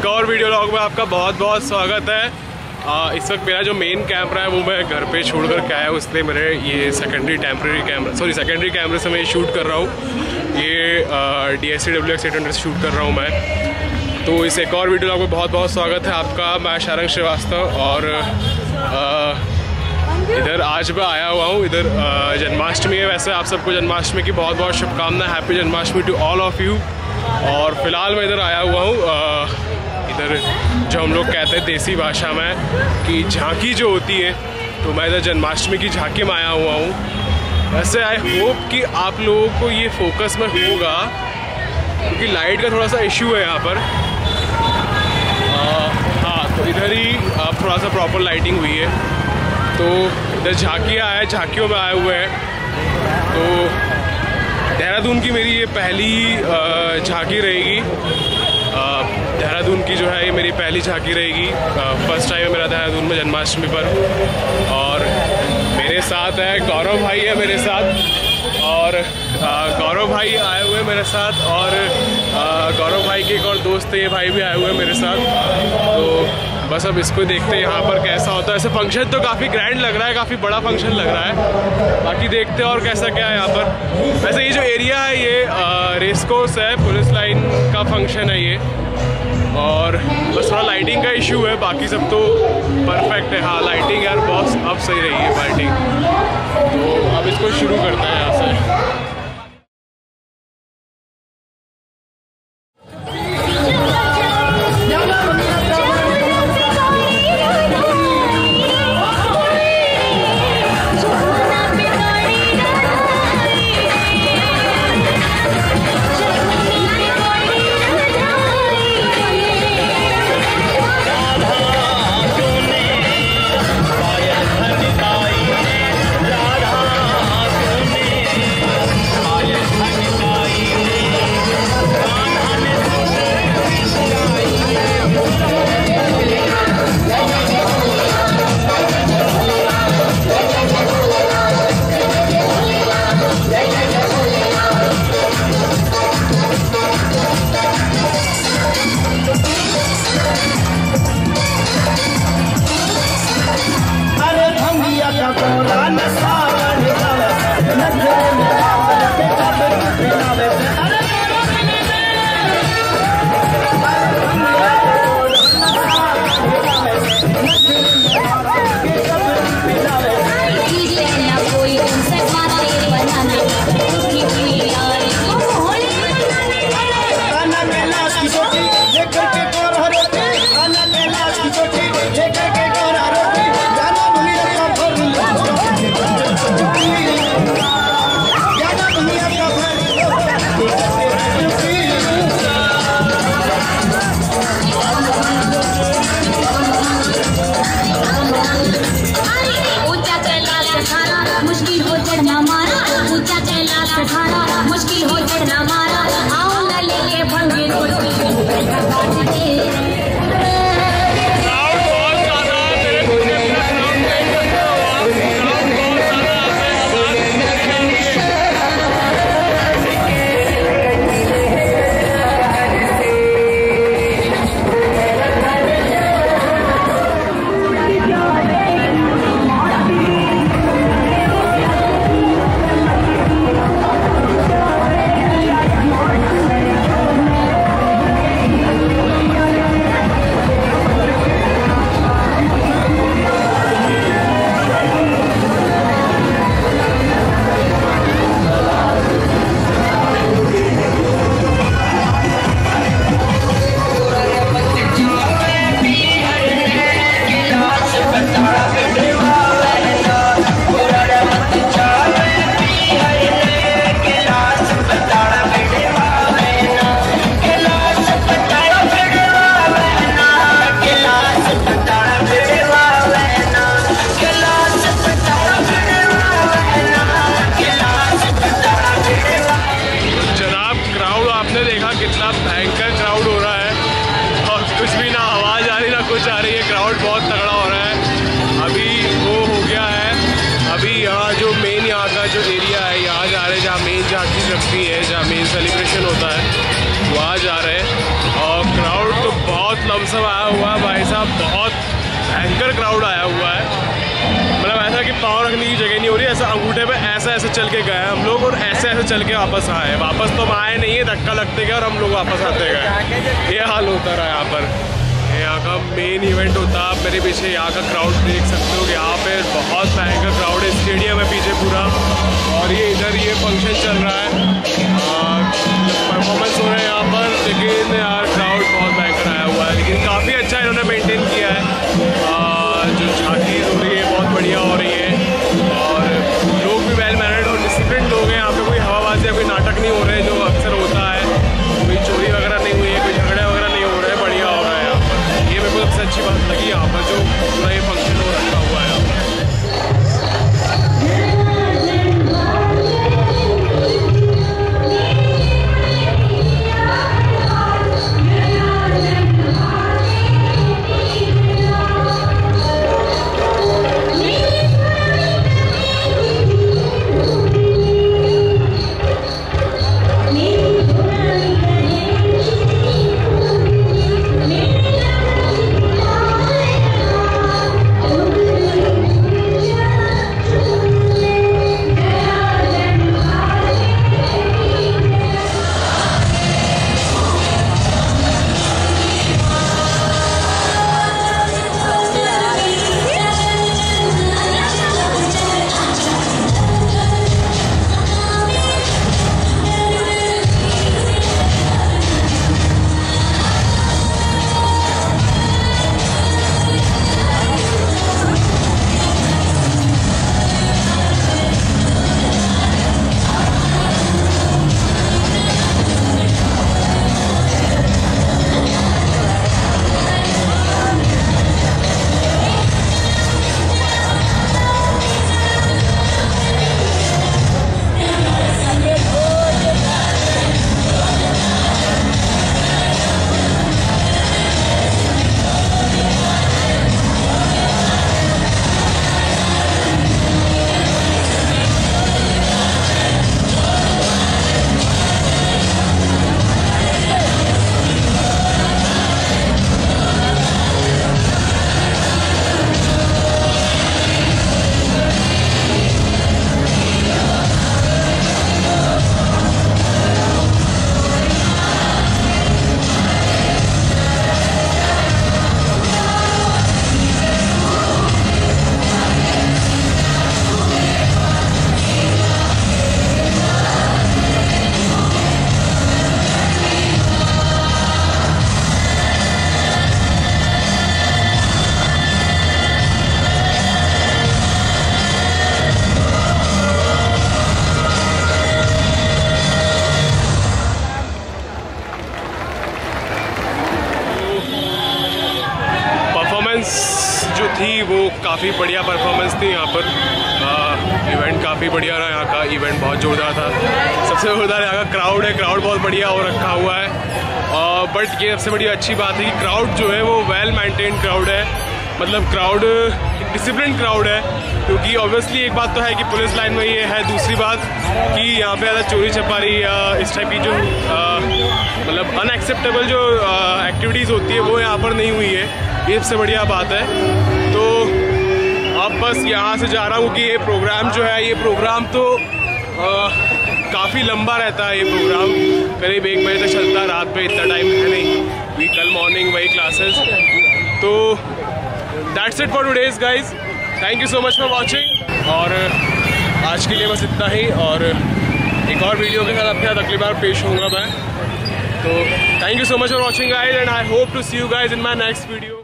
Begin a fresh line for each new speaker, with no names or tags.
एक और video log में आपका बहुत बहुत स्वागत है। आ, इस वक्त मेरा जो मेन कैमरा है वो मैं घर पे छोड़ कर के आया हूँ इसलिए मेरे ये secondary temporary camera sorry secondary कैमरे से मैं शूट कर रहा हूँ। ये D S C W X eight hundred से शूट कर रहा हूँ मैं। तो इस एक और वीडियो लॉग में बहुत बहुत स्वागत है आपका मैं शारंग श्रीवास्तव और आ, इधर आज मैं आया हुआ हूँ इधर जन्माष्टमी है। वैसे आप सबको जन्माष्टमी की बहुत बहुत शुभकामनाएँ happy Janmashtami to all of you और फ़िलहाल मैं इधर आया हुआ हूँ इधर जो हम लोग कहते हैं देसी भाषा में कि झांकी जो होती है तो मैं इधर जन्माष्टमी की झांकी में आया हुआ हूँ। वैसे आई होप कि आप लोगों को ये फोकस में होगा, क्योंकि लाइट का थोड़ा सा इशू है यहाँ पर। हाँ तो इधर ही थोड़ा सा प्रॉपर लाइटिंग हुई है। तो इधर झांकियाँ आए झांकियों में आए हुए हैं। तो देहरादून की मेरी ये पहली झांकी रहेगी। देहरादून की जो है ये मेरी पहली झांकी रहेगी। फ़र्स्ट टाइम है मेरा देहरादून में जन्माष्टमी पर। और मेरे साथ है, गौरव भाई है मेरे साथ। और गौरव भाई आए हुए मेरे साथ। और गौरव भाई के एक और दोस्त ये भाई भी आए हुए मेरे साथ। तो बस अब इसको देखते हैं यहाँ पर कैसा होता है। ऐसे फ़ंक्शन तो काफ़ी ग्रैंड लग रहा है, काफ़ी बड़ा फ़ंक्शन लग रहा है। बाकी देखते हैं और कैसा क्या है यहाँ पर। वैसे ये जो एरिया है, ये रेस कोर्स है, पुलिस लाइन का फ़ंक्शन है ये। और बस थोड़ा लाइटिंग का इशू है, बाकी सब तो परफेक्ट है। हाँ लाइटिंग यार बहुत अब सही रही है लाइटिंग तो अब इसको शुरू करते हैं। सहारा मुश्किल
हो चढ़ना मारा। आओ न लेके भंगे
हमारे मेन जहाँ की जम्पी है जामीन सेलिब्रेशन होता है, वहाँ जा रहे हैं। और क्राउड तो बहुत लमसम आया हुआ है, भाई साहब, बहुत भयंकर क्राउड आया हुआ है। मतलब ऐसा कि पाँव रखने की जगह नहीं हो रही, ऐसा अंगूठे पे ऐसा ऐसे चल के गए हम लोग और ऐसे ऐसे चल के वापस आए वापस तो हम आए नहीं है, धक्का लगते गए और हम लोग वापस आते गए ये हाल होता रहा यहाँ पर। यहाँ का मेन इवेंट होता है आप मेरे पीछे यहाँ का क्राउड देख सकते हो, यहाँ पे बहुत महँगा क्राउड है स्टेडियम है पीछे पूरा। और ये इधर ये फ़ंक्शन चल रहा है। परफॉर्मेंस हो रहा है यहाँ पर, लेकिन यार क्राउड लगी यहाँ पर जो पूरा ये काफ़ी बढ़िया परफॉर्मेंस थी यहाँ पर। इवेंट काफ़ी बढ़िया रहा, यहाँ का इवेंट बहुत जोरदार था। सबसे जोरदार यहाँ का क्राउड है क्राउड बहुत बढ़िया हो रखा हुआ है। बट ये सबसे बड़ी अच्छी बात है कि क्राउड जो है वो वेल मेंटेन क्राउड है। मतलब क्राउड डिसिप्लिन क्राउड है। क्योंकि ऑब्वियसली एक बात तो है कि पुलिस लाइन में ये है, दूसरी बात कि यहाँ पे ज़्यादा चोरी छपारी या इस टाइप की जो मतलब अनएक्सेप्टेबल जो एक्टिविटीज़ होती है, वो यहाँ पर नहीं हुई है। ये सबसे बढ़िया बात है। बस यहाँ से जा रहा हूँ कि ये प्रोग्राम जो है, ये प्रोग्राम तो काफ़ी लंबा रहता है ये प्रोग्राम करीब एक बजे तक चलता है रात पे इतना टाइम है नहीं। वी कल मॉर्निंग वही क्लासेस तो that's it for today's guys thank you so much for watching और, आज के लिए बस इतना ही। और, एक और वीडियो के साथ अपने साथ अगली बार पेश होऊँगा मैं। तो thank you so much for watching guys and I hope to see you guys in my next video